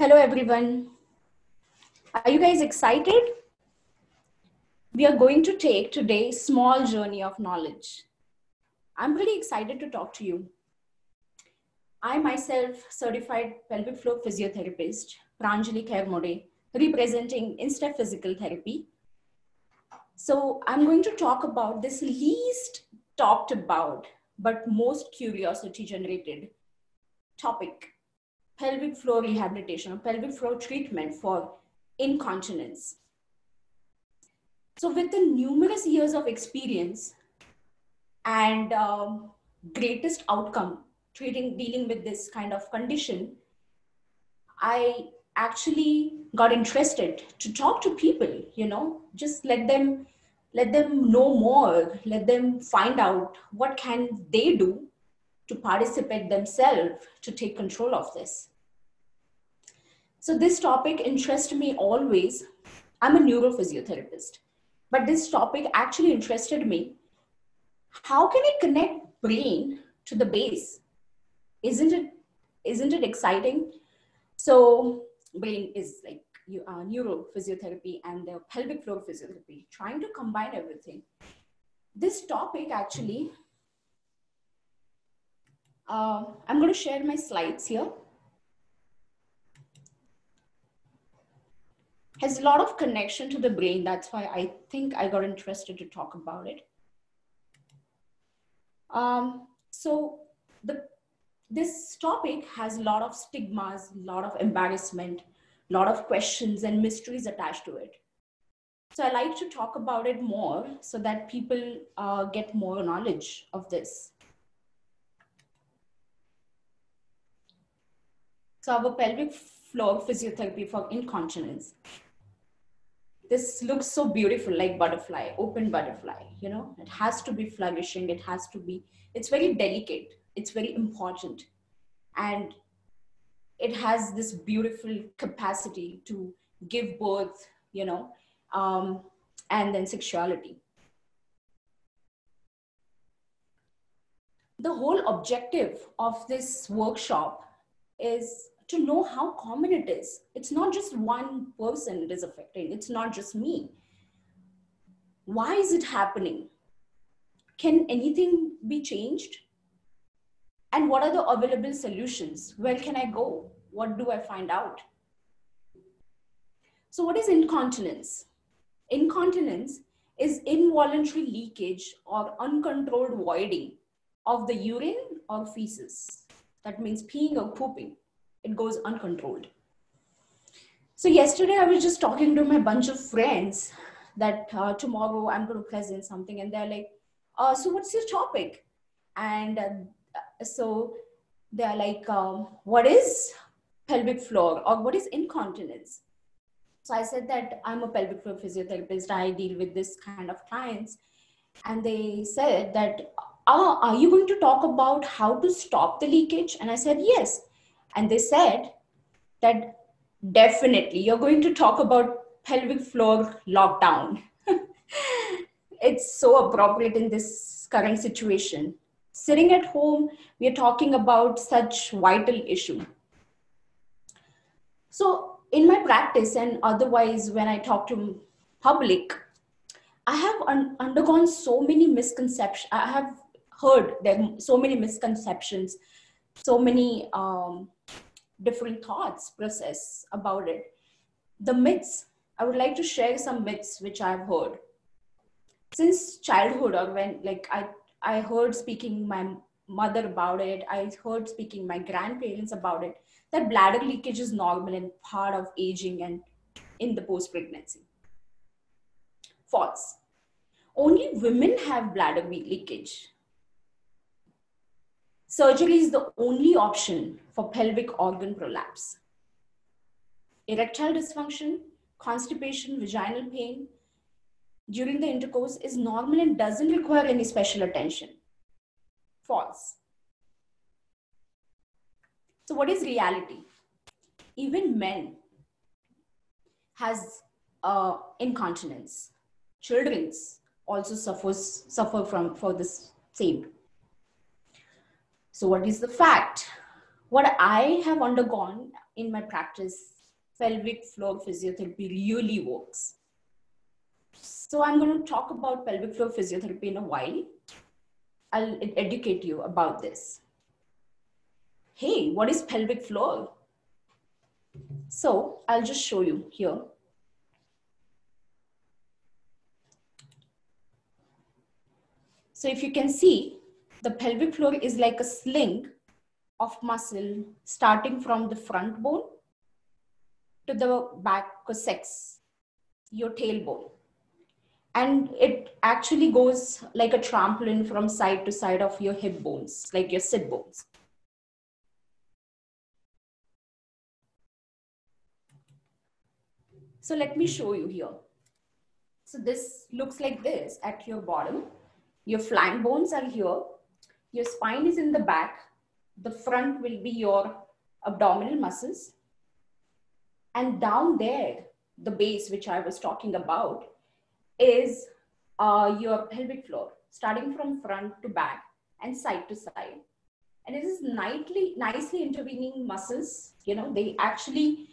Hello, everyone. Are you guys excited? We are going to take today small journey of knowledge. I'm pretty excited to talk to you. I myself certified pelvic floor physiotherapist, Pranjali Khairmode, representing Instep Physical Therapy. So I'm going to talk about this least talked about, but most curiosity generated topic pelvic floor rehabilitation or pelvic floor treatment for incontinence. So, with the numerous years of experience and um, greatest outcome treating dealing with this kind of condition, I actually got interested to talk to people. You know, just let them let them know more. Let them find out what can they do to participate themselves to take control of this. So this topic interested me always. I'm a neurophysiotherapist, but this topic actually interested me. How can I connect brain to the base? Isn't it isn't it exciting? So brain is like you are neurophysiotherapy and the pelvic floor physiotherapy, trying to combine everything. This topic actually, uh, I'm going to share my slides here. Has a lot of connection to the brain. That's why I think I got interested to talk about it. Um, so the this topic has a lot of stigmas, a lot of embarrassment, a lot of questions and mysteries attached to it. So I like to talk about it more so that people uh, get more knowledge of this. So our pelvic floor physiotherapy for incontinence this looks so beautiful like butterfly open butterfly you know? It has to be flourishing it has to be it's very delicate it's very important. And it has this beautiful capacity to give birth you know um, and then sexuality. The whole objective of this workshop is to know how common it is. It's not just one person it is affecting, it's not just me. Why is it happening? Can anything be changed? And what are the available solutions? Where can I go? What do I find out? So, what is incontinence? Incontinence is involuntary leakage or uncontrolled voiding of the urine or feces. That means peeing or pooping it goes uncontrolled. So yesterday i was just talking to my bunch of friends that uh, tomorrow i'm going to present something and they're like uh, so what's your topic? And uh, so they're like um, what is pelvic floor or what is incontinence? So i said that i'm a pelvic floor physiotherapist. I deal with this kind of clients. And they said that uh, are you going to talk about how to stop the leakage? And i said yes and they said that definitely you're going to talk about pelvic floor lockdown. it's so appropriate in this current situation. Sitting at home, we are talking about such vital issue. So in my practice and otherwise when I talk to public, I have un- undergone so many misconceptions. I have heard there so many misconceptions, so many um, different thoughts process about it. The myths, I would like to share some myths which I've heard. Since childhood, or when like I, I heard speaking my mother about it, I heard speaking my grandparents about it, that bladder leakage is normal and part of aging and in the post pregnancy. False. Only women have bladder leakage surgery is the only option for pelvic organ prolapse. Erectile dysfunction, constipation, vaginal pain during the intercourse is normal and doesn't require any special attention. False. So what is reality? Even men has uh, incontinence. Children's also suffers suffer from for this same. So, what is the fact? What I have undergone in my practice, pelvic floor physiotherapy really works. So I'm going to talk about pelvic floor physiotherapy in a while. I'll educate you about this. Hey, what is pelvic floor? So I'll just show you here. So if you can see, the pelvic floor is like a sling of muscle starting from the front bone to the back coccyx, your tailbone. And it actually goes like a trampoline from side to side of your hip bones, like your sit bones. So let me show you here. So this looks like this at your bottom. Your flank bones are here. Your spine is in the back. The front will be your abdominal muscles. And down there, the base, which I was talking about, is uh, your pelvic floor, starting from front to back and side to side. And it is nicely, nicely intervening muscles. You know, they actually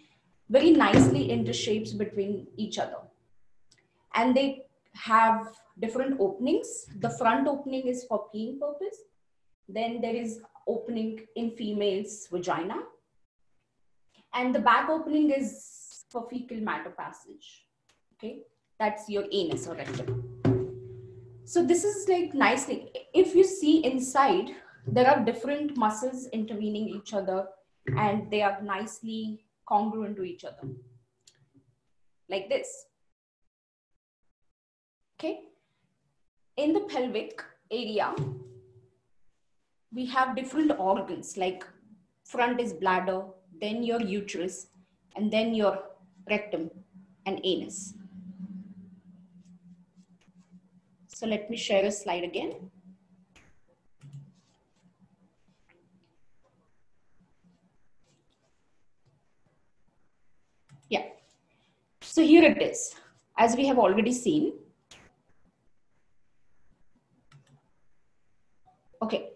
very nicely intershapes between each other. And they have different openings. The front opening is for peeing purpose. Then there is opening in female's vagina. And the back opening is for fecal matter passage. Okay, that's your anus or rectum. So this is like nicely, if you see inside, there are different muscles intervening each other and they are nicely congruent to each other. Like this. Okay. In the pelvic area, we have different organs like front is bladder, then your uterus, and then your rectum and anus. So let me share a slide again. Yeah. So here it is, as we have already seen. Okay,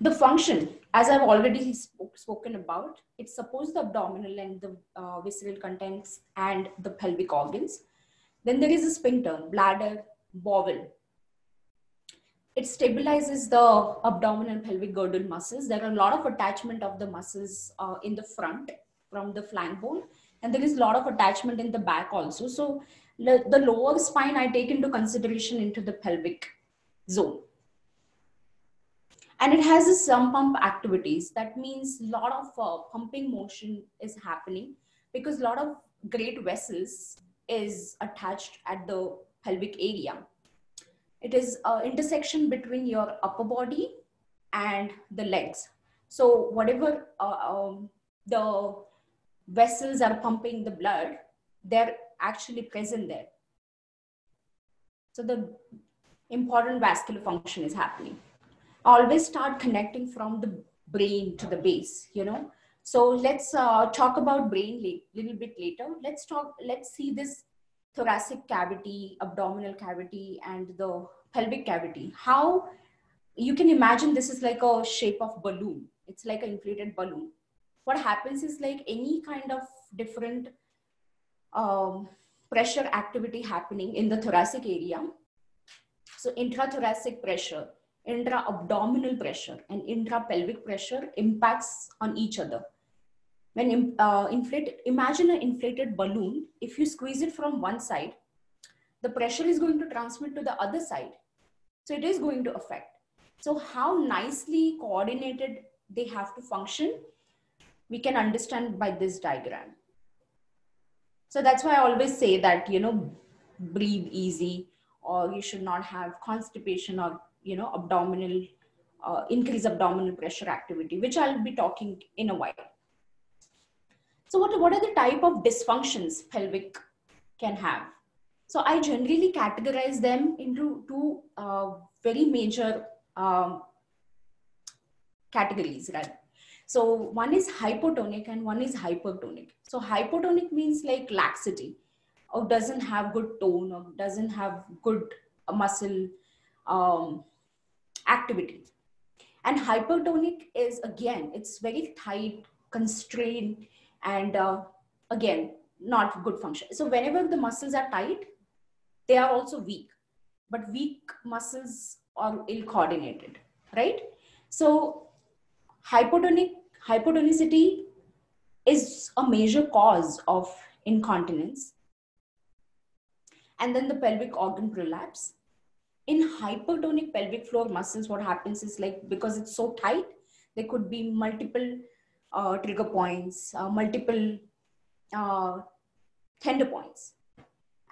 the function, as I've already spoke, spoken about, it supports the abdominal and the uh, visceral contents and the pelvic organs. Then there is a sphincter, bladder, bowel. It stabilizes the abdominal pelvic girdle muscles. There are a lot of attachment of the muscles uh, in the front from the flank bone and there is a lot of attachment in the back also. So the, the lower spine I take into consideration into the pelvic zone. And it has some pump activities. That means a lot of uh, pumping motion is happening because a lot of great vessels is attached at the pelvic area. It is an intersection between your upper body and the legs. So whatever uh, um, the vessels are pumping the blood, they're actually present there. So the important vascular function is happening. Always start connecting from the brain to the base, you know. So let's uh, talk about brain a little bit later. Let's talk, let's see this thoracic cavity, abdominal cavity, and the pelvic cavity. How you can imagine this is like a shape of balloon. It's like an inflated balloon what happens is like any kind of different um, pressure activity happening in the thoracic area. So intrathoracic pressure, intra-abdominal pressure, and intra-pelvic pressure impacts on each other. When uh, inflated, imagine an inflated balloon. If you squeeze it from one side, the pressure is going to transmit to the other side. So it is going to affect. So how nicely coordinated they have to function we can understand by this diagram. So that's why I always say that, you know, breathe easy or you should not have constipation or, you know, abdominal, uh, increase abdominal pressure activity, which I'll be talking in a while. So what, what are the type of dysfunctions pelvic can have? So I generally categorize them into two uh, very major um, categories, right? So one is hypotonic and one is hypertonic. So hypotonic means like laxity or doesn't have good tone or doesn't have good muscle um, activity. And hypertonic is again, it's very tight, constrained, and uh, again, not good function. So whenever the muscles are tight, they are also weak. But weak muscles are ill coordinated, right? So hypotonic hypotonicity is a major cause of incontinence. And then the pelvic organ prolapse. In hypertonic pelvic floor muscles, what happens is like because it's so tight, there could be multiple uh, trigger points, uh, multiple uh, tender points.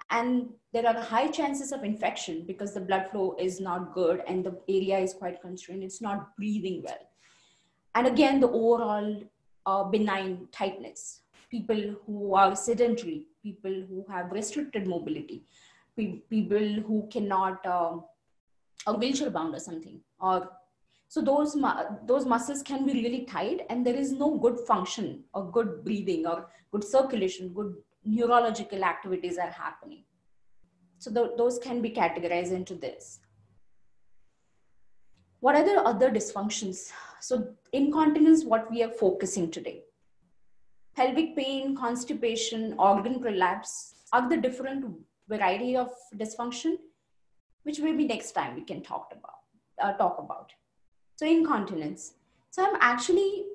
And there are high chances of infection because the blood flow is not good and the area is quite constrained. It's not breathing well. And again, the overall uh, benign tightness. People who are sedentary, people who have restricted mobility, people who cannot, um, are wheelchair bound or something, or so those those muscles can be really tight, and there is no good function or good breathing or good circulation, good neurological activities are happening. So th- those can be categorized into this. What are the other dysfunctions? So incontinence, what we are focusing today. Pelvic pain, constipation, organ prolapse are the different variety of dysfunction, which maybe next time we can talk about. Uh, talk about. So incontinence. So I'm actually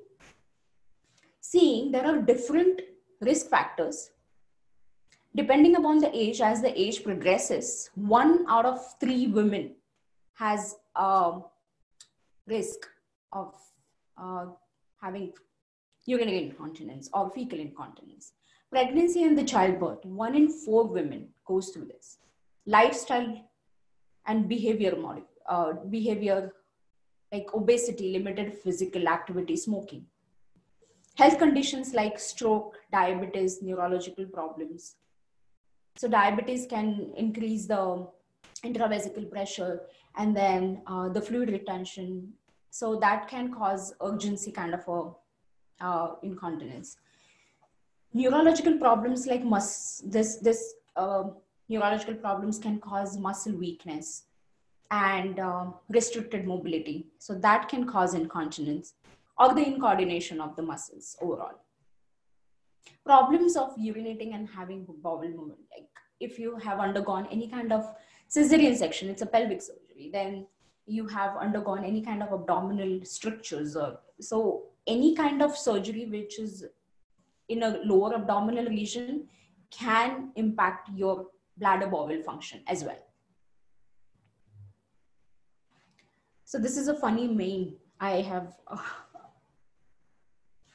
seeing there are different risk factors depending upon the age as the age progresses one out of three women has a risk of uh, having urinary incontinence or fecal incontinence pregnancy and the childbirth one in four women goes through this lifestyle and behavior uh, behavior like obesity limited physical activity smoking health conditions like stroke diabetes neurological problems so diabetes can increase the intravesical pressure and then uh, the fluid retention. So that can cause urgency kind of a uh, incontinence. Neurological problems like mus- this this uh, neurological problems can cause muscle weakness and uh, restricted mobility. So that can cause incontinence or the incoordination of the muscles overall problems of urinating and having bowel movement like if you have undergone any kind of cesarean section it's a pelvic surgery then you have undergone any kind of abdominal strictures or so any kind of surgery which is in a lower abdominal region can impact your bladder bowel function as well so this is a funny meme i have uh,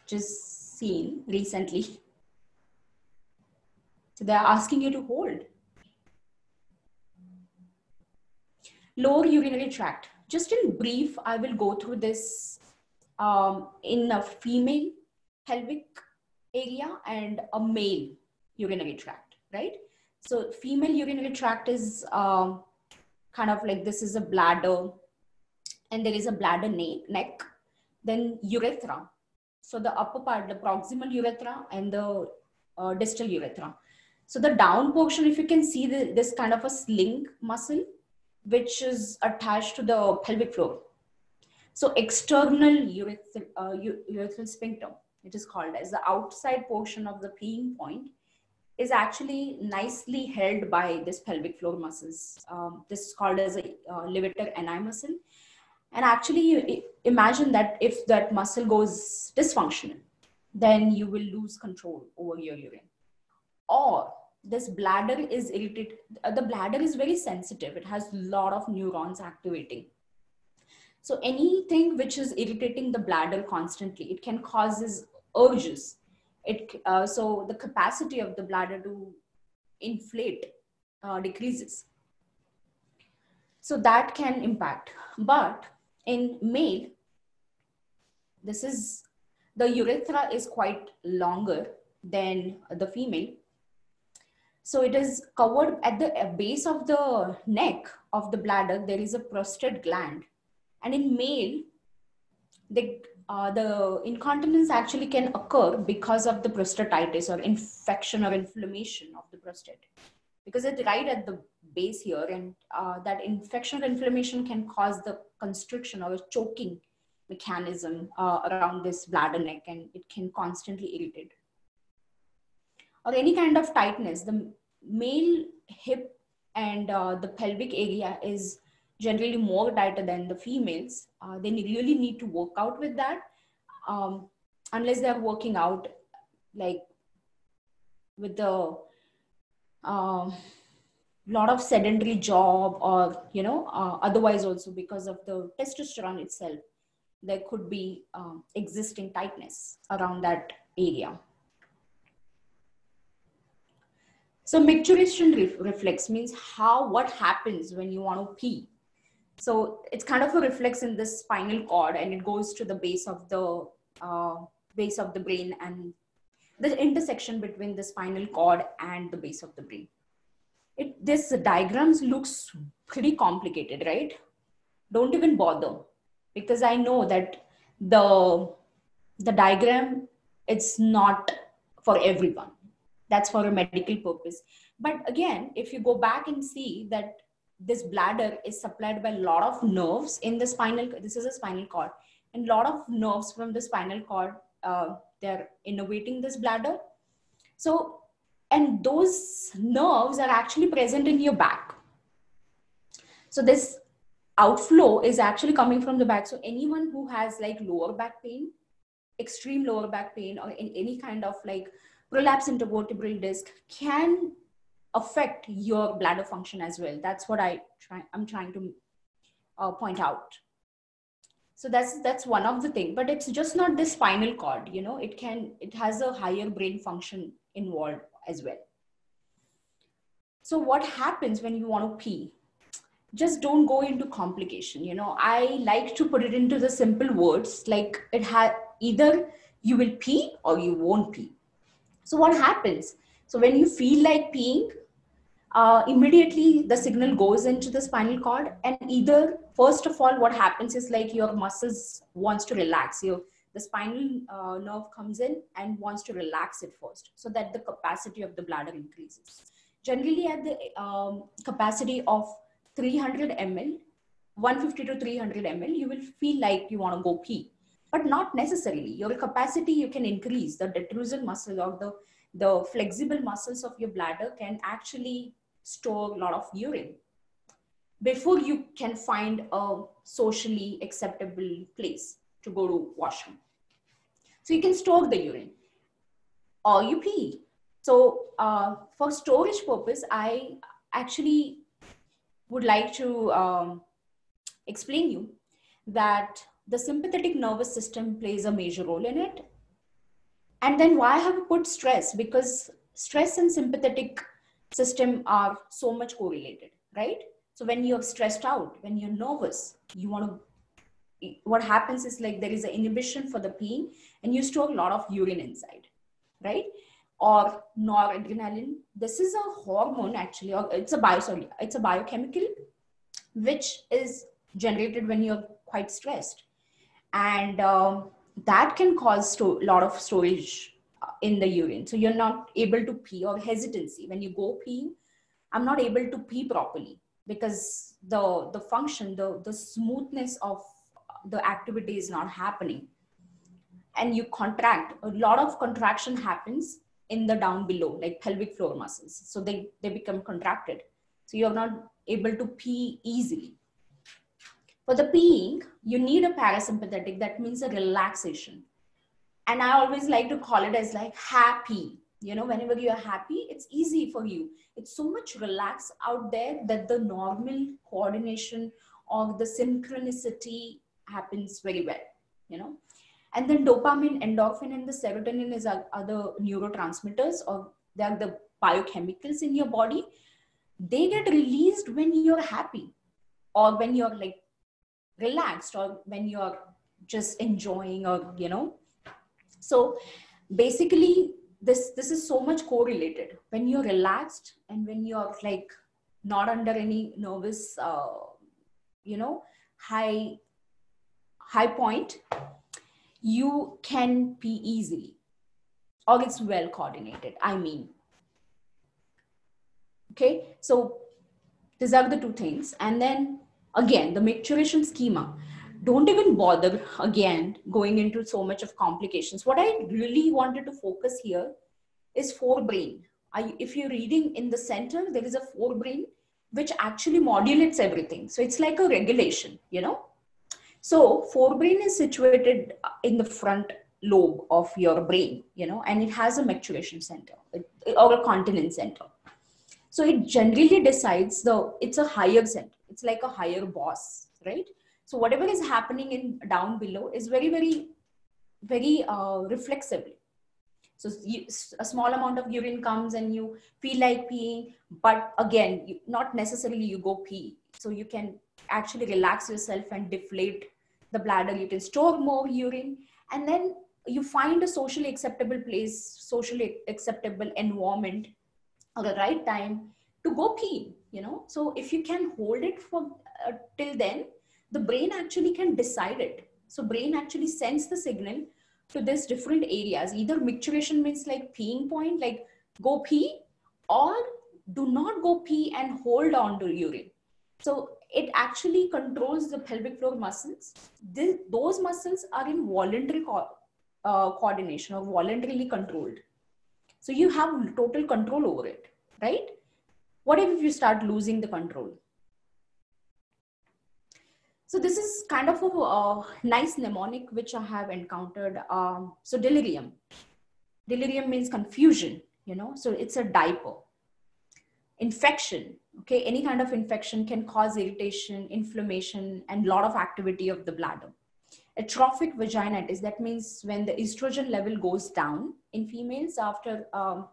just seen recently so they're asking you to hold. Lower urinary tract. Just in brief, I will go through this um, in a female pelvic area and a male urinary tract, right? So female urinary tract is um, kind of like this is a bladder and there is a bladder neck, then urethra. So the upper part, the proximal urethra and the uh, distal urethra. So the down portion, if you can see the, this kind of a sling muscle, which is attached to the pelvic floor. So external urethral, uh, urethral sphincter, it is called as the outside portion of the peeing point is actually nicely held by this pelvic floor muscles. Um, this is called as a uh, levator ani muscle. And actually imagine that if that muscle goes dysfunctional, then you will lose control over your urine or this bladder is irritated uh, the bladder is very sensitive it has a lot of neurons activating so anything which is irritating the bladder constantly it can causes urges it uh, so the capacity of the bladder to inflate uh, decreases so that can impact but in male this is the urethra is quite longer than the female so it is covered at the base of the neck of the bladder. There is a prostate gland. And in male, the, uh, the incontinence actually can occur because of the prostatitis or infection or inflammation of the prostate. Because it's right at the base here and uh, that infection or inflammation can cause the constriction or a choking mechanism uh, around this bladder neck and it can constantly irritate. Or any kind of tightness, the male hip and uh, the pelvic area is generally more tighter than the females. Uh, they really need to work out with that um, unless they're working out like with the uh, lot of sedentary job or you know uh, otherwise also because of the testosterone itself there could be um, existing tightness around that area so micturition reflex means how what happens when you want to pee so it's kind of a reflex in the spinal cord and it goes to the base of the uh, base of the brain and the intersection between the spinal cord and the base of the brain. It, this diagrams looks pretty complicated, right? Don't even bother because I know that the, the diagram, it's not for everyone. That's for a medical purpose. But again, if you go back and see that this bladder is supplied by a lot of nerves in the spinal, this is a spinal cord, and a lot of nerves from the spinal cord uh, they're innervating this bladder. So, and those nerves are actually present in your back. So this outflow is actually coming from the back. So anyone who has like lower back pain, extreme lower back pain, or in any kind of like prolapse intervertebral disc can affect your bladder function as well. That's what I try, I'm trying to uh, point out. So that's that's one of the thing but it's just not the spinal cord you know it can it has a higher brain function involved as well. So what happens when you want to pee? Just don't go into complication you know. I like to put it into the simple words like it had either you will pee or you won't pee. So what happens? So when you feel like peeing uh, immediately the signal goes into the spinal cord and either first of all what happens is like your muscles wants to relax. Your the spinal uh, nerve comes in and wants to relax it first so that the capacity of the bladder increases. Generally at the um, capacity of 300 ml 150 to 300 ml you will feel like you want to go pee. But not necessarily. Your capacity you can increase. The detrusor muscle or the the flexible muscles of your bladder can actually store a lot of urine before you can find a socially acceptable place to go to washroom. So you can store the urine or you pee. So uh, for storage purpose, I actually would like to um, explain you that the sympathetic nervous system plays a major role in it and then why have I put stress? Because stress and sympathetic system are so much correlated, right? So when you're stressed out, when you're nervous, you want to, what happens is like there is an inhibition for the pain and you store a lot of urine inside, right? Or noradrenaline. This is a hormone actually, or it's a bio, sorry, it's a biochemical, which is generated when you're quite stressed. And um, that can cause a lot of storage in the urine. So you're not able to pee or hesitancy. When you go pee, I'm not able to pee properly because the, the function, the, the smoothness of the activity is not happening. And you contract, a lot of contraction happens in the down below, like pelvic floor muscles. So they, they become contracted. So you're not able to pee easily. For the peeing, you need a parasympathetic, that means a relaxation. And I always like to call it as like happy. You know, whenever you're happy, it's easy for you. It's so much relaxed out there that the normal coordination or the synchronicity happens very well, you know. And then dopamine, endorphin, and the serotonin is other neurotransmitters or they are the biochemicals in your body. They get released when you're happy or when you're like relaxed or when you're just enjoying or you know so basically this this is so much correlated. When you're relaxed and when you're like not under any nervous uh, you know high high point you can pee easily or it's well coordinated. I mean okay? So these are the two things. And then again the micturition schema don't even bother again going into so much of complications. What I really wanted to focus here is forebrain. I, if you're reading in the center, there is a forebrain which actually modulates everything. So it's like a regulation, you know. So forebrain is situated in the front lobe of your brain, you know, and it has a micturition center or a continent center. So it generally decides the, it's a higher center. It's like a higher boss, right? So whatever is happening in down below is very, very, very uh, reflexively. So you, a small amount of urine comes and you feel like peeing, but again, you, not necessarily you go pee. So you can actually relax yourself and deflate the bladder. You can store more urine and then you find a socially acceptable place, socially acceptable environment or the right time to go pee, you know. So if you can hold it for uh, till then, the brain actually can decide it. So brain actually sends the signal to this different areas. Either micturition means like peeing point, like go pee, or do not go pee and hold on to urine. So it actually controls the pelvic floor muscles. This, those muscles are in voluntary co- uh, coordination or voluntarily controlled. So you have total control over it, right? What if you start losing the control? So this is kind of a nice mnemonic which I have encountered. Um, so delirium. Delirium means confusion, you know, so it's a diaper. Infection, okay, any kind of infection can cause irritation, inflammation, and lot of activity of the bladder. Atrophic vaginitis, that means when the estrogen level goes down in females after um,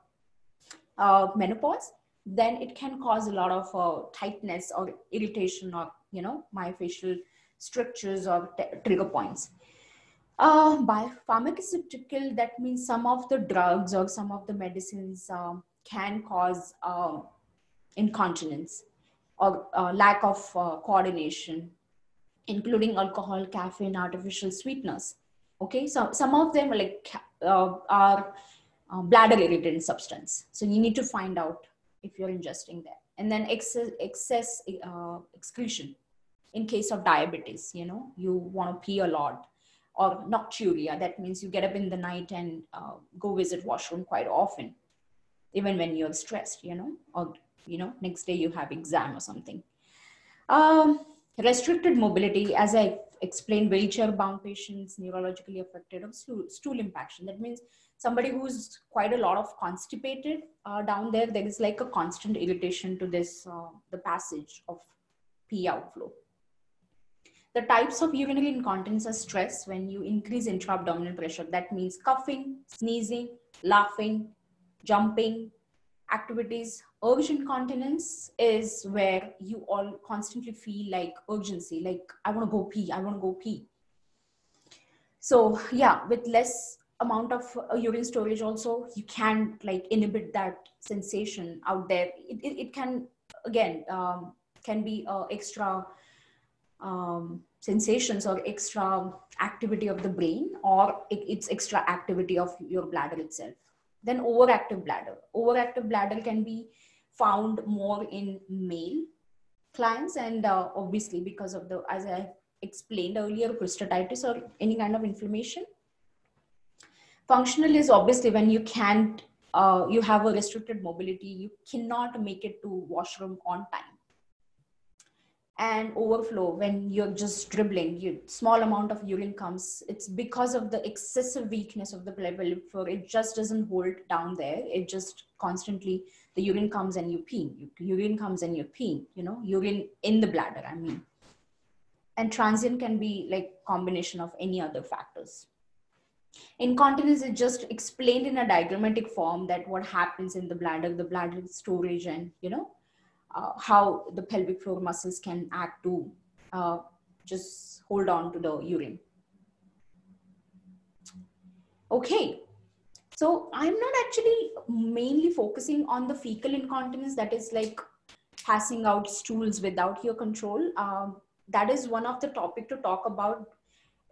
uh, menopause, then it can cause a lot of uh, tightness or irritation or you know myofascial structures or trigger points. Uh, by pharmaceutical that means some of the drugs or some of the medicines um, can cause uh, incontinence or uh, lack of uh, coordination including alcohol caffeine artificial sweeteners. Okay so some of them like uh, are uh, bladder irritant substance. So you need to find out if you're ingesting that and then excess, excess uh, excretion in case of diabetes you know you want to pee a lot or nocturia that means you get up in the night and uh, go visit washroom quite often even when you're stressed you know or you know next day you have exam or something. Um, restricted mobility as i explained wheelchair bound patients neurologically affected or stool, stool impaction. That means somebody who's quite a lot of constipated uh, down there there is like a constant irritation to this uh, the passage of pee outflow the types of urinary incontinence are stress when you increase intra-abdominal pressure. That means coughing sneezing laughing jumping. Activities urge incontinence is where you all constantly feel like urgency like i want to go pee i want to go pee. So yeah with less amount of uh, urine storage also you can like inhibit that sensation out there. It, it, it can again um, can be uh, extra um, sensations or extra activity of the brain or it, it's extra activity of your bladder itself. Then overactive bladder. Overactive bladder can be found more in male clients and uh, obviously because of the as i explained earlier prostatitis or any kind of inflammation. Functional is obviously when you can't uh, you have a restricted mobility you cannot make it to washroom on time and overflow when you're just dribbling. You small amount of urine comes. It's because of the excessive weakness of the pelvic floor it just doesn't hold down there. It just constantly the urine comes and you pee urine comes and you pee you know urine in the bladder i mean. And transient can be like combination of any other factors. Incontinence is just explained in a diagrammatic form that what happens in the bladder the bladder storage and you know how the pelvic floor muscles can act to uh, just hold on to the urine. Okay, so I'm not actually mainly focusing on the fecal incontinence that is like passing out stools without your control. Um, that is one of the topic to talk about.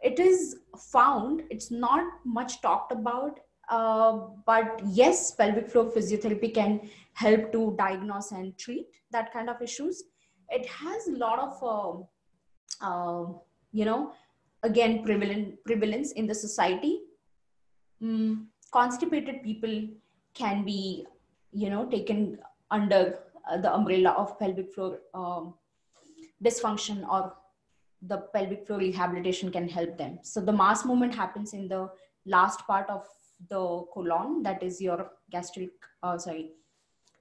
It is found, it's not much talked about uh, but yes, pelvic floor physiotherapy can help to diagnose and treat that kind of issues. It has a lot of, uh, uh, you know, again prevalent prevalence in the society mm, constipated people can be you know taken under uh, the umbrella of pelvic floor um, dysfunction or the pelvic floor rehabilitation can help them so the mass movement happens in the last part of the colon that is your gastric uh, sorry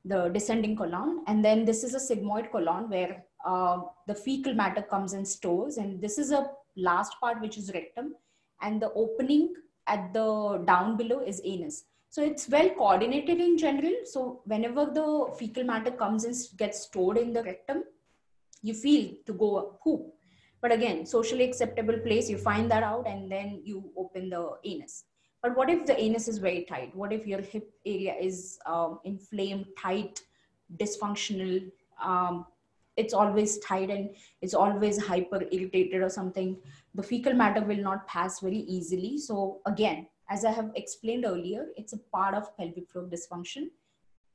the descending colon. And then this is a sigmoid colon where uh, the fecal matter comes and stores. And this is a last part which is rectum. And the opening at the down below is anus. So it's well coordinated in general. So whenever the fecal matter comes and gets stored in the rectum you feel to go poop but again socially acceptable place you find that out and then you open the anus but what if the anus is very tight? What if your hip area is um, inflamed tight dysfunctional um, it's always tight and it's always hyper irritated or something? The fecal matter will not pass very easily. So again as i have explained earlier it's a part of pelvic floor dysfunction.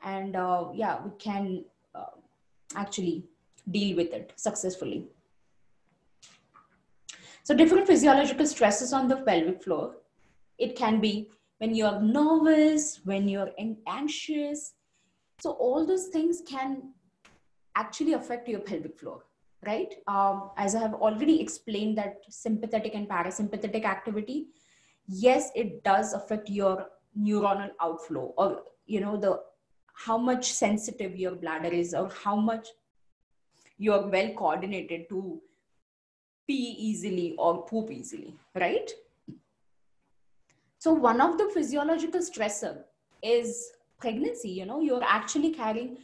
And uh, yeah we can uh, actually deal with it successfully. So different physiological stresses on the pelvic floor it can be when you're nervous when you're anxious. So all those things can actually affect your pelvic floor right? Um, as i have already explained that sympathetic and parasympathetic activity yes it does affect your neuronal outflow or you know the how much sensitive your bladder is or how much you're well coordinated to pee easily or poop easily right so one of the physiological stressor is pregnancy you know you're actually carrying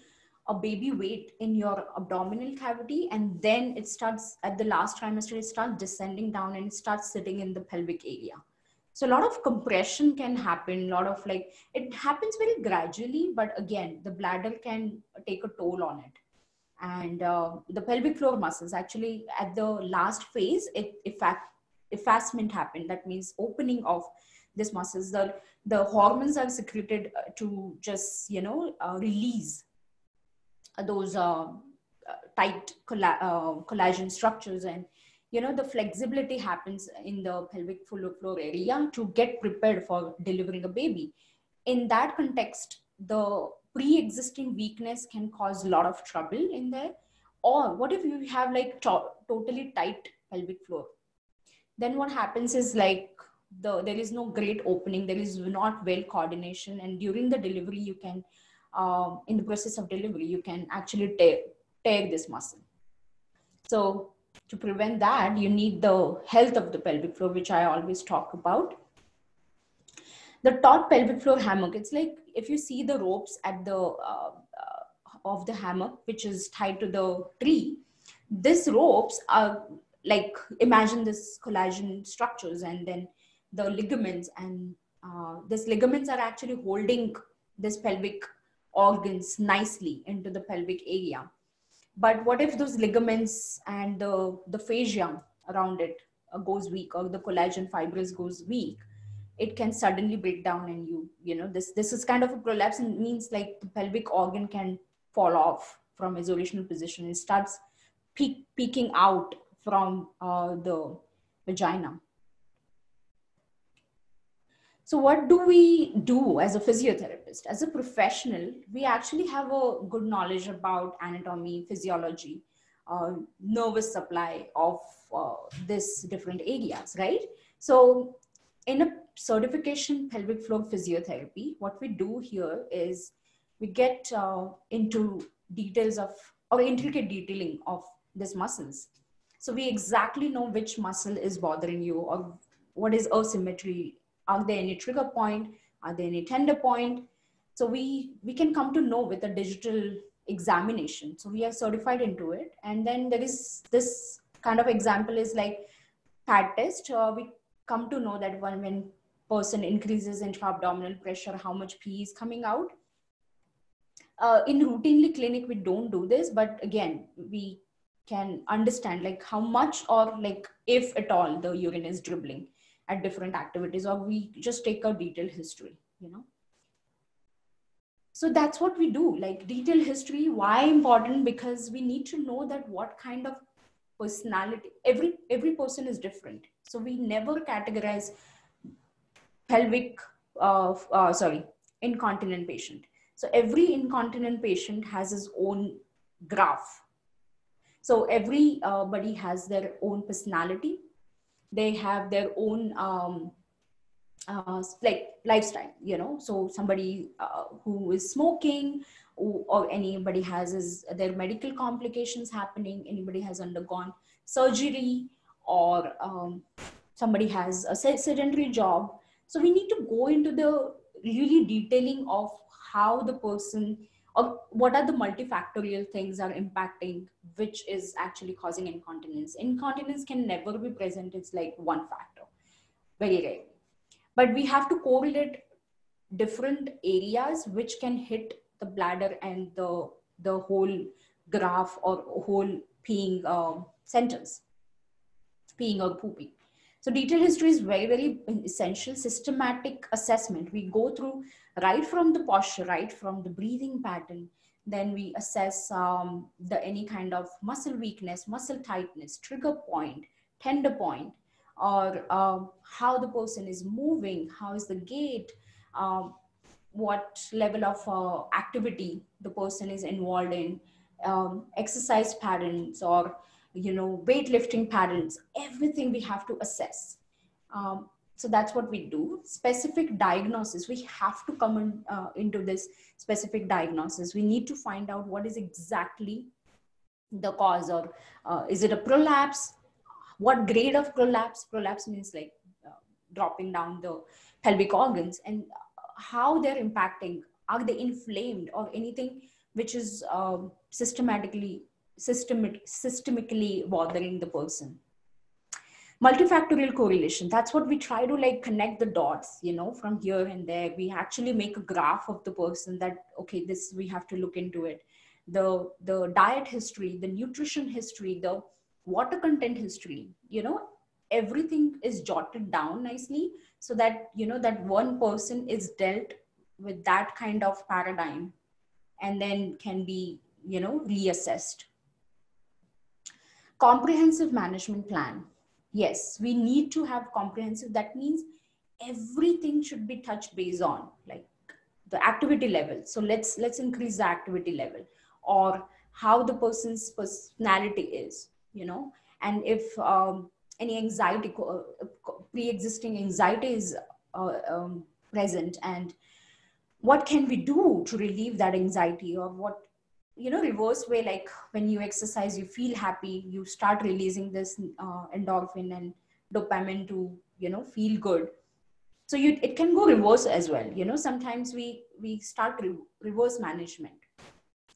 a baby weight in your abdominal cavity and then it starts at the last trimester it starts descending down and it starts sitting in the pelvic area. So a lot of compression can happen a lot of like it happens very gradually but again the bladder can take a toll on it. And uh, the pelvic floor muscles actually at the last phase it effect effacement happened. That means opening of this muscles the the hormones are secreted uh, to just you know uh, release those uh, tight colla- uh, collagen structures. And you know the flexibility happens in the pelvic floor area to get prepared for delivering a baby. In that context the pre-existing weakness can cause a lot of trouble in there. Or what if you have like to- totally tight pelvic floor? Then what happens is like the there is no great opening there is not well coordination and during the delivery you can um, in the process of delivery you can actually tear, tear this muscle. So to prevent that you need the health of the pelvic floor which i always talk about. The taut pelvic floor hammock it's like if you see the ropes at the uh, uh, of the hammock which is tied to the tree these ropes are like imagine this collagen structures and then the ligaments and uh, these ligaments are actually holding this pelvic organs nicely into the pelvic area. But what if those ligaments and the, the fascia around it uh, goes weak or the collagen fibers goes weak it can suddenly break down and you you know this this is kind of a prolapse and means like the pelvic organ can fall off from its original position. And starts peek, peeking out from uh, the vagina so, what do we do as a physiotherapist? As a professional, we actually have a good knowledge about anatomy, physiology, uh, nervous supply of uh, this different areas, right? So, in a certification pelvic floor physiotherapy, what we do here is we get uh, into details of or intricate detailing of these muscles. So we exactly know which muscle is bothering you or what is asymmetry are there any trigger point? Are there any tender point? So we, we can come to know with a digital examination. So we are certified into it. And then there is this kind of example is like pad test. Uh, we come to know that when, when person increases intra-abdominal pressure, how much pee is coming out. Uh, in routinely clinic, we don't do this, but again, we can understand like how much or like if at all the urine is dribbling at different activities or we just take a detailed history you know. So that's what we do like detailed history why important? Because we need to know that what kind of personality every every person is different. So we never categorize pelvic uh, uh, sorry incontinent patient. So every incontinent patient has his own graph. So everybody uh, has their own personality they have their own um, uh, like lifestyle you know? So somebody uh, who is smoking or anybody has is their medical complications happening anybody has undergone surgery or um, somebody has a sedentary job. So we need to go into the really detailing of how the person or what are the multifactorial things are impacting which is actually causing incontinence? Incontinence can never be present it's like one factor. Very rare. But we have to correlate different areas which can hit the bladder and the the whole graph or whole peeing uh, sentence peeing or pooping. So detailed history is very very essential. Systematic assessment. We go through right from the posture right from the breathing pattern then we assess um, the any kind of muscle weakness muscle tightness trigger point tender point or um, how the person is moving, how is the gait, um, what level of uh, activity the person is involved in, um, exercise patterns or you know weightlifting patterns. Everything we have to assess. Um, so that's what we do. Specific diagnosis. We have to come in, uh, into this specific diagnosis. We need to find out what is exactly the cause or uh, is it a prolapse what grade of prolapse prolapse means like uh, dropping down the pelvic organs and how they're impacting are they inflamed or anything which is um, systematically systemic, systemically bothering the person multifactorial correlation. That's what we try to like connect the dots you know from here and there. We actually make a graph of the person that okay this we have to look into it. The the diet history the nutrition history the water content history you know everything is jotted down nicely so that you know that one person is dealt with that kind of paradigm and then can be you know reassessed. Comprehensive management plan yes we need to have comprehensive. That means everything should be touched based on like the activity level. So let's let's increase the activity level or how the person's personality is you know? And if um, any anxiety uh, pre-existing anxiety is uh, um, present and what can we do to relieve that anxiety or what you know reverse way like when you exercise you feel happy you start releasing this uh, endorphin and dopamine to you know feel good. So you it can go reverse as well. You know sometimes we we start re- reverse management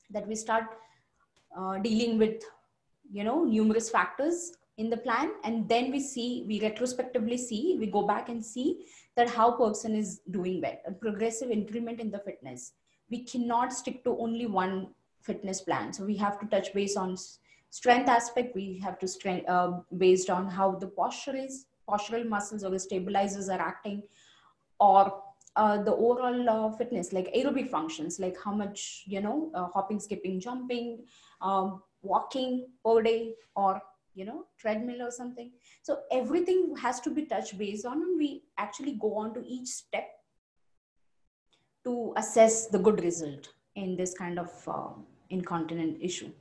that we start uh, dealing with you know numerous factors in the plan and then we see we retrospectively see we go back and see that how person is doing well. A progressive increment in the fitness. We cannot stick to only one fitness plan. So we have to touch base on strength aspect. We have to strength uh, based on how the posture is postural muscles or the stabilizers are acting or uh, the overall uh, fitness like aerobic functions like how much you know uh, hopping skipping jumping um, walking per day or you know treadmill or something. So everything has to be touched based on and we actually go on to each step to assess the good result in this kind of uh, incontinent issue.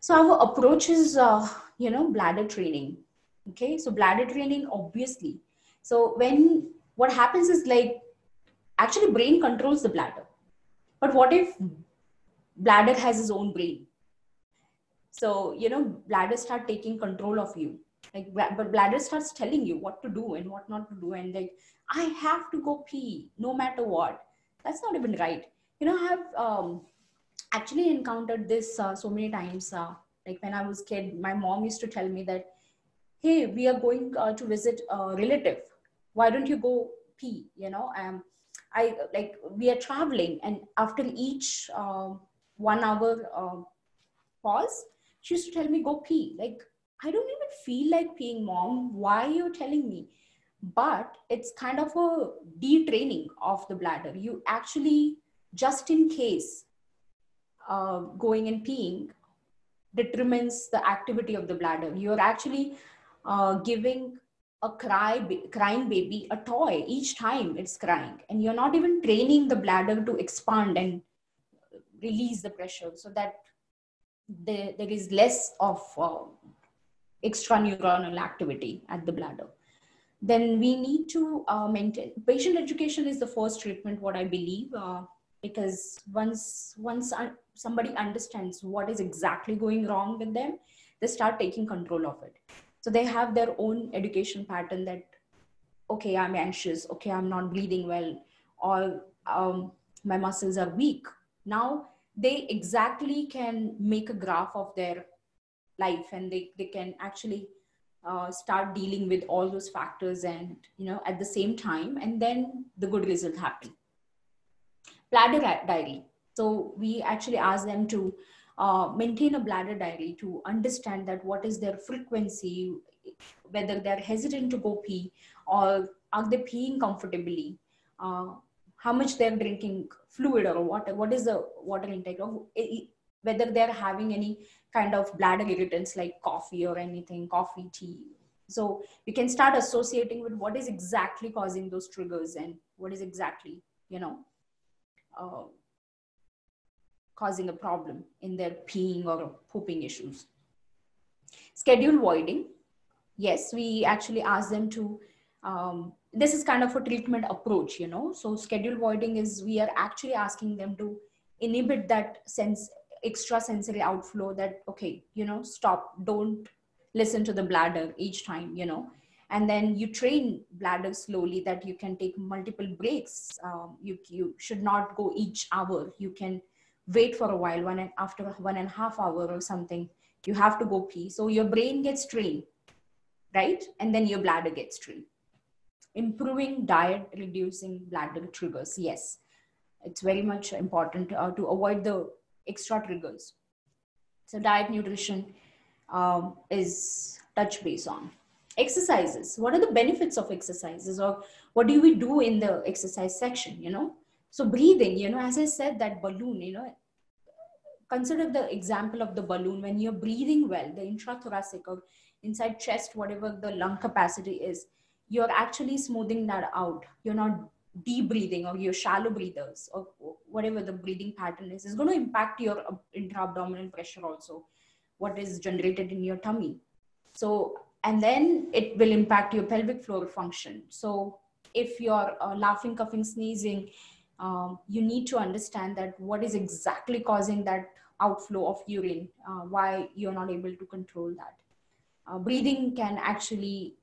So our approach is uh, you know bladder training. Okay so bladder training obviously. So when what happens is like actually brain controls the bladder. But what if bladder has his own brain? So you know bladder start taking control of you. Like but bladder starts telling you what to do and what not to do and like i have to go pee no matter what. That's not even right. You know i have um, actually encountered this uh, so many times uh, like when i was kid my mom used to tell me that hey we are going uh, to visit a relative why don't you go pee you know um, i like we are traveling and after each uh, one hour uh, pause she used to tell me, go pee. Like, I don't even feel like peeing, mom. Why are you telling me? But it's kind of a detraining of the bladder. You actually, just in case, uh, going and peeing, determines the activity of the bladder. You're actually uh, giving a cry, crying baby a toy each time it's crying, and you're not even training the bladder to expand and release the pressure so that there, there is less of uh, extra neuronal activity at the bladder then we need to uh, maintain patient education is the first treatment what i believe uh, because once once somebody understands what is exactly going wrong with them they start taking control of it. So they have their own education pattern that okay i'm anxious okay i'm not breathing well or um, my muscles are weak. Now they exactly can make a graph of their life and they, they can actually uh, start dealing with all those factors and you know at the same time and then the good result happen bladder diary so we actually ask them to uh, maintain a bladder diary to understand that what is their frequency whether they're hesitant to go pee or are they peeing comfortably uh, how much they're drinking fluid or water, what is the water intake, or whether they're having any kind of bladder irritants like coffee or anything, coffee, tea. So we can start associating with what is exactly causing those triggers and what is exactly, you know, uh, causing a problem in their peeing or pooping issues. Schedule voiding. Yes, we actually ask them to um, this is kind of a treatment approach you know so schedule voiding is we are actually asking them to inhibit that sense extra sensory outflow that okay you know stop don't listen to the bladder each time you know and then you train bladder slowly that you can take multiple breaks um, you, you should not go each hour you can wait for a while one and after one and a half hour or something you have to go pee so your brain gets trained right and then your bladder gets trained improving diet, reducing bladder triggers. Yes, it's very much important uh, to avoid the extra triggers. So diet, nutrition um, is touch base on. Exercises. What are the benefits of exercises or what do we do in the exercise section, you know? So breathing, you know, as I said, that balloon, you know, consider the example of the balloon when you're breathing well, the intrathoracic or inside chest, whatever the lung capacity is, you're actually smoothing that out. You're not deep breathing or your shallow breathers or whatever the breathing pattern is, is going to impact your intra-abdominal pressure also, what is generated in your tummy. So, and then it will impact your pelvic floor function. So if you're uh, laughing, coughing, sneezing, um, you need to understand that what is exactly causing that outflow of urine, uh, why you're not able to control that. Uh, breathing can actually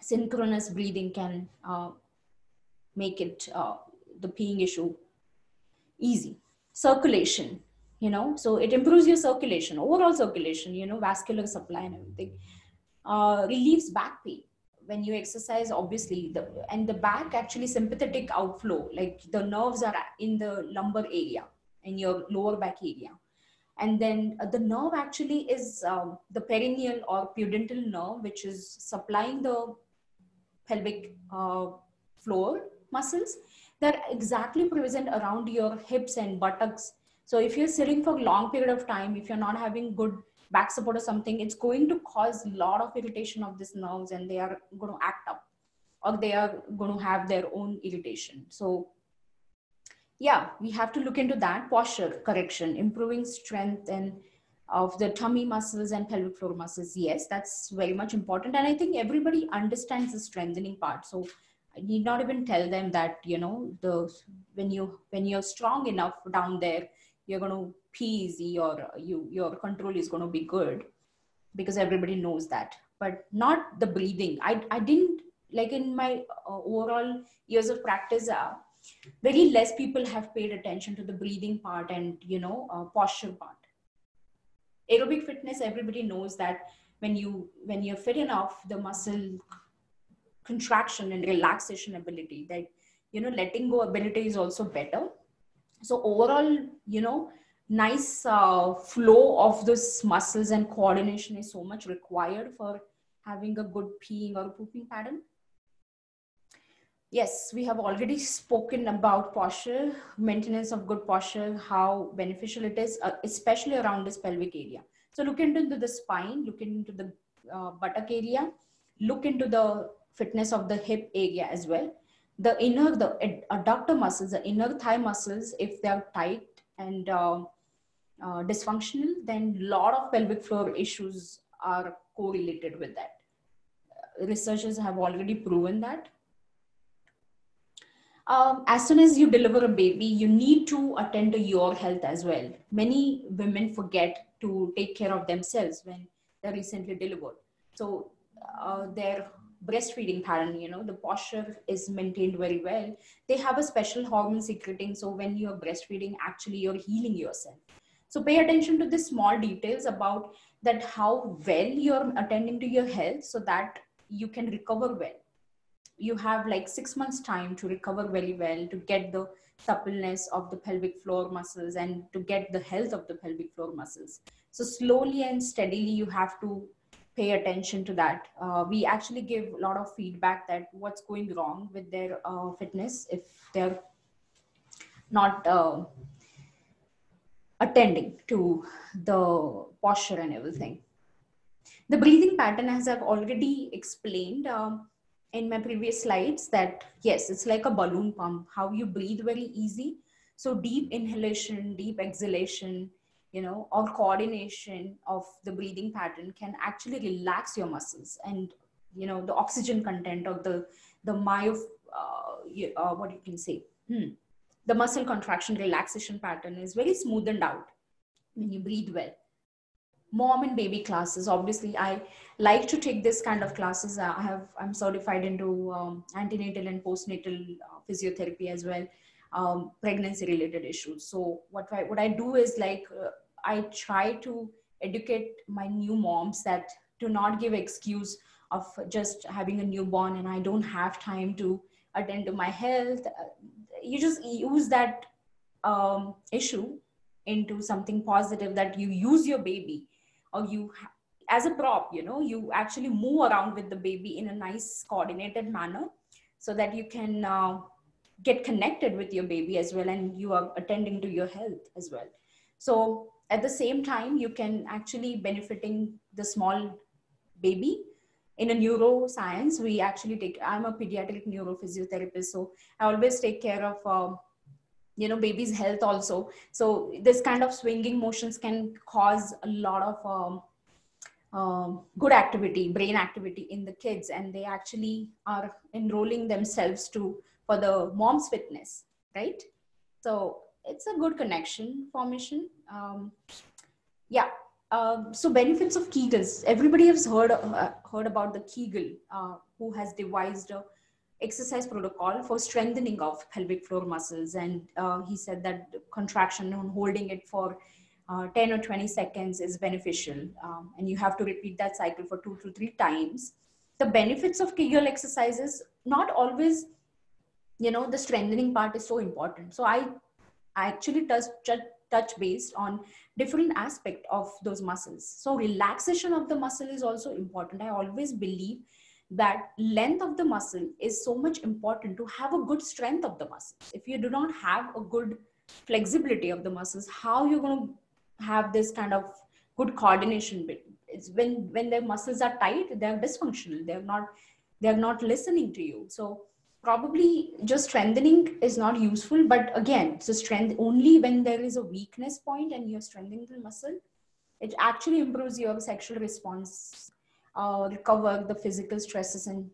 synchronous breathing can uh, make it uh, the peeing issue easy circulation you know so it improves your circulation overall circulation you know vascular supply and everything uh, relieves back pain when you exercise obviously the and the back actually sympathetic outflow like the nerves are in the lumbar area in your lower back area and then uh, the nerve actually is um, the perineal or pudendal nerve which is supplying the pelvic uh, floor muscles that exactly present around your hips and buttocks. So if you're sitting for a long period of time, if you're not having good back support or something, it's going to cause a lot of irritation of these nerves and they are going to act up. Or they are going to have their own irritation. So yeah, we have to look into that. Posture correction, improving strength and of the tummy muscles and pelvic floor muscles. Yes that's very much important. And i think everybody understands the strengthening part. So i need not even tell them that you know the when you when you're strong enough down there you're going to pee easy or you your control is going to be good because everybody knows that. But not the breathing i i didn't like in my uh, overall years of practice uh, very less people have paid attention to the breathing part and you know uh, posture part. Aerobic fitness everybody knows that when you when you're fit enough the muscle contraction and relaxation ability that you know letting go ability is also better so overall you know nice uh, flow of those muscles and coordination is so much required for having a good peeing or pooping pattern yes we have already spoken about posture maintenance of good posture how beneficial it is uh, especially around this pelvic area So look into the spine, look into the uh, buttock area, look into the fitness of the hip area as well. The inner, the adductor muscles, the inner thigh muscles, if they are tight and uh, uh, dysfunctional, then a lot of pelvic floor issues are correlated with that. Researchers have already proven that um, as soon as you deliver a baby, you need to attend to your health as well. Many women forget to take care of themselves when they're recently delivered. So uh, their breastfeeding pattern, you know, the posture is maintained very well. They have a special hormone secreting. So when you're breastfeeding, actually you're healing yourself. So pay attention to the small details about that how well you're attending to your health so that you can recover well you have like six months time to recover very well to get the suppleness of the pelvic floor muscles and to get the health of the pelvic floor muscles so slowly and steadily you have to pay attention to that uh, we actually give a lot of feedback that what's going wrong with their uh, fitness if they're not uh, attending to the posture and everything the breathing pattern as i've already explained um, in my previous slides that yes, it's like a balloon pump, how you breathe very easy. So deep inhalation, deep exhalation, you know, or coordination of the breathing pattern can actually relax your muscles and, you know, the oxygen content of the, the myo, uh, uh, what you can say, hmm. the muscle contraction relaxation pattern is very smoothened out when you breathe well mom and baby classes obviously i like to take this kind of classes i have i'm certified into um, antenatal and postnatal uh, physiotherapy as well um, pregnancy related issues so what I, what I do is like uh, i try to educate my new moms that to not give excuse of just having a newborn and i don't have time to attend to my health. You just use that um, issue into something positive that you use your baby or you as a prop you know you actually move around with the baby in a nice coordinated manner so that you can uh, get connected with your baby as well and you are attending to your health as well so at the same time you can actually benefiting the small baby. In a neuroscience we actually take i'm a pediatric neurophysiotherapist so i always take care of uh, you know baby's health also. So this kind of swinging motions can cause a lot of um, um, good activity brain activity in the kids and they actually are enrolling themselves to for the mom's fitness right? So it's a good connection formation um, yeah um, so benefits of kegels everybody has heard uh, heard about the kegel uh, who has devised a exercise protocol for strengthening of pelvic floor muscles. And uh, he said that contraction and holding it for uh, 10 or 20 seconds is beneficial. Um, and you have to repeat that cycle for two to three times. The benefits of Kegel exercises, not always, you know, the strengthening part is so important. So I actually touch, touch based on different aspect of those muscles. So relaxation of the muscle is also important. I always believe that length of the muscle is so much important to have a good strength of the muscle if you do not have a good flexibility of the muscles how you're going to have this kind of good coordination it's when when their muscles are tight they're dysfunctional they're not they're not listening to you so probably just strengthening is not useful but again so strength only when there is a weakness point and you're strengthening the muscle. It actually improves your sexual response uh, recover the physical stresses and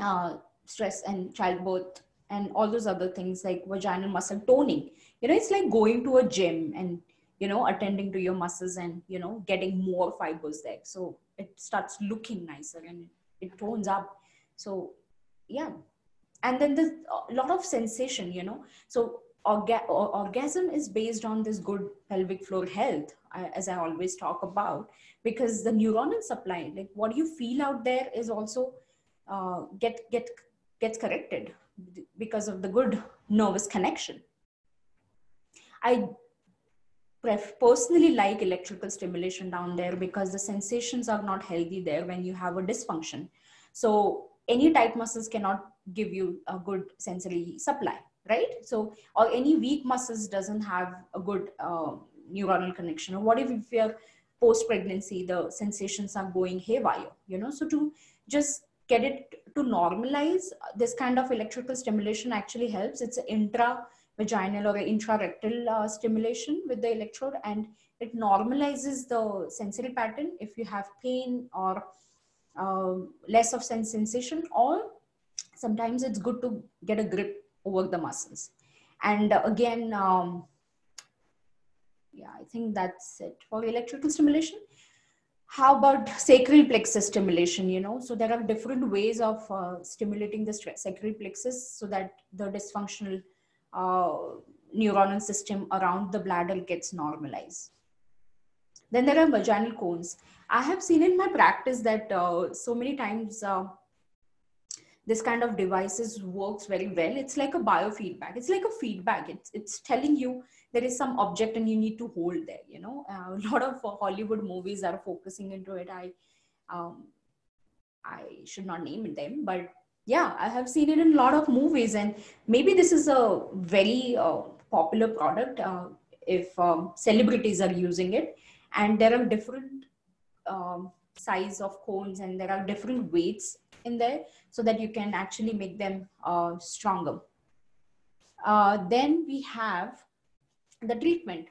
uh, stress and childbirth and all those other things like vaginal muscle toning. You know it's like going to a gym and you know attending to your muscles and you know getting more fibers there. So it starts looking nicer and it tones up. So yeah and then there's a lot of sensation you know. So orga- orgasm is based on this good pelvic floor health as i always talk about. Because the neuronal supply like what you feel out there is also uh, get get gets corrected because of the good nervous connection. I personally like electrical stimulation down there because the sensations are not healthy there when you have a dysfunction. So any tight muscles cannot give you a good sensory supply right? So or any weak muscles doesn't have a good uh, neuronal connection. Or what if, you're post pregnancy the sensations are going haywire you know? So to just get it to normalize this kind of electrical stimulation actually helps. It's an intra vaginal or intrarectal uh, stimulation with the electrode and it normalizes the sensory pattern. If you have pain or uh, less of sense sensation or sometimes it's good to get a grip over the muscles. And again um, yeah i think that's it for electrical stimulation. How about sacral plexus stimulation you know? So there are different ways of uh, stimulating the sacral plexus so that the dysfunctional uh, neuronal system around the bladder gets normalized. Then there are vaginal cones i have seen in my practice that uh, so many times uh, this kind of devices works very well. It's like a biofeedback. It's like a feedback. It's it's telling you there is some object and you need to hold there you know? Uh, a lot of hollywood movies are focusing into it. I um, i should not name them but yeah i have seen it in a lot of movies and maybe this is a very uh, popular product uh, if um, celebrities are using it. And there are different um, size of cones and there are different weights in there so that you can actually make them uh, stronger. Uh, then we have the treatment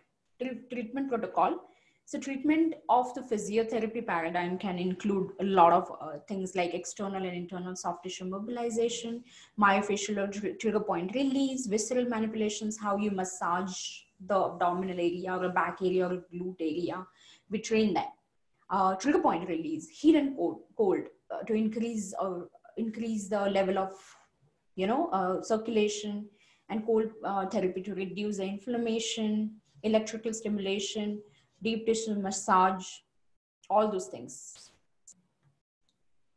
treatment protocol. So treatment of the physiotherapy paradigm can include a lot of uh, things like external and internal soft tissue mobilization myofascial or trigger point release visceral manipulations how you massage the abdominal area or the back area or glute area. We train them uh, trigger point release heat and cold, cold uh, to increase or increase the level of you know uh, circulation and cold uh, therapy to reduce the inflammation, electrical stimulation, deep tissue massage, all those things.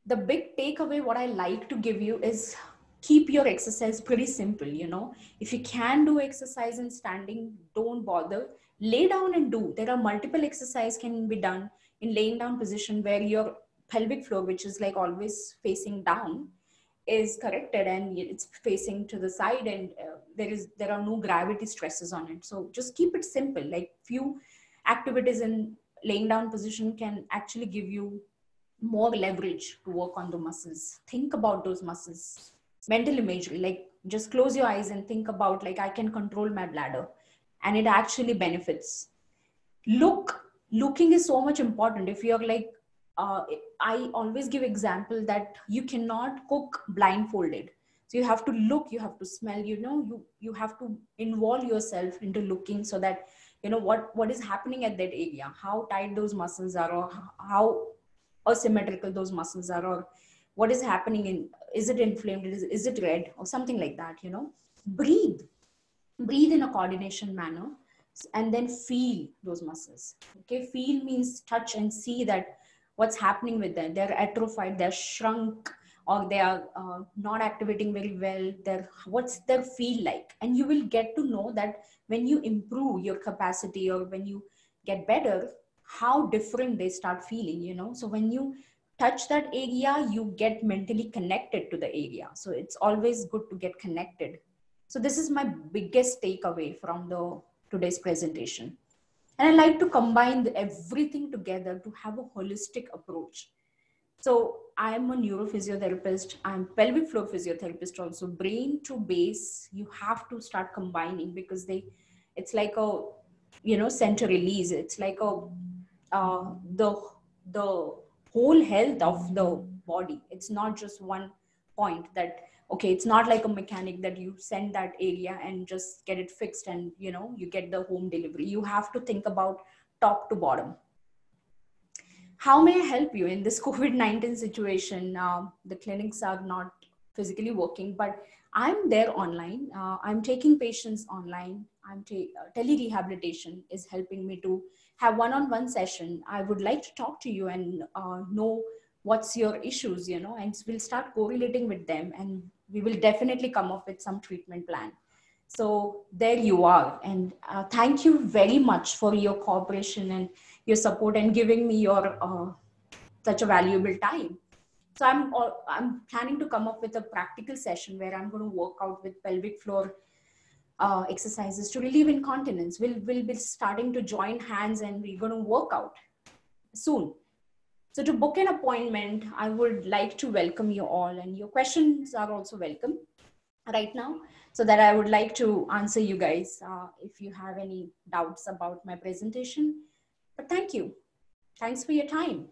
The big takeaway, what I like to give you is keep your exercise pretty simple. You know, if you can do exercise in standing, don't bother. Lay down and do. There are multiple exercise can be done in laying down position where your pelvic floor, which is like always facing down, is corrected and it's facing to the side and uh, there is there are no gravity stresses on it. So just keep it simple. Like few activities in laying down position can actually give you more leverage to work on the muscles. Think about those muscles. Mental imagery like just close your eyes and think about like i can control my bladder and it actually benefits. Look looking is so much important. If you're like uh, I always give example that you cannot cook blindfolded. So you have to look, you have to smell, you know, you, you have to involve yourself into looking so that, you know, what, what is happening at that area, how tight those muscles are or how asymmetrical those muscles are or what is happening in, is it inflamed, is, is it red or something like that, you know, breathe, breathe in a coordination manner and then feel those muscles. Okay. Feel means touch and see that what's happening with them. They're atrophied they're shrunk or they are uh, not activating very well. They're what's their feel like? And you will get to know that when you improve your capacity or when you get better how different they start feeling you know? So when you touch that area you get mentally connected to the area. So it's always good to get connected. So this is my biggest takeaway from the today's presentation. And i like to combine the, everything together to have a holistic approach. So i'm a neurophysiotherapist. I'm pelvic floor physiotherapist also. Brain to base you have to start combining because they it's like a you know center release. It's like a uh, the the whole health of the body. It's not just one point that okay it's not like a mechanic that you send that area and just get it fixed and you know you get the home delivery. You have to think about top to bottom. How may i help you in this covid-19 situation? Uh, the clinics are not physically working but i'm there online. Uh, i'm taking patients online. I'm ta- uh, tele-rehabilitation is helping me to have one-on-one session. I would like to talk to you and uh, know what's your issues you know and we'll start correlating with them and we will definitely come up with some treatment plan. So there you are. And uh, thank you very much for your cooperation and your support and giving me your uh, such a valuable time. So i'm i'm planning to come up with a practical session where i'm going to work out with pelvic floor uh, exercises to relieve incontinence. We'll, we'll be starting to join hands and we're going to work out soon. So to book an appointment, I would like to welcome you all and your questions are also welcome right now. So that I would like to answer you guys uh, if you have any doubts about my presentation. But thank you. Thanks for your time.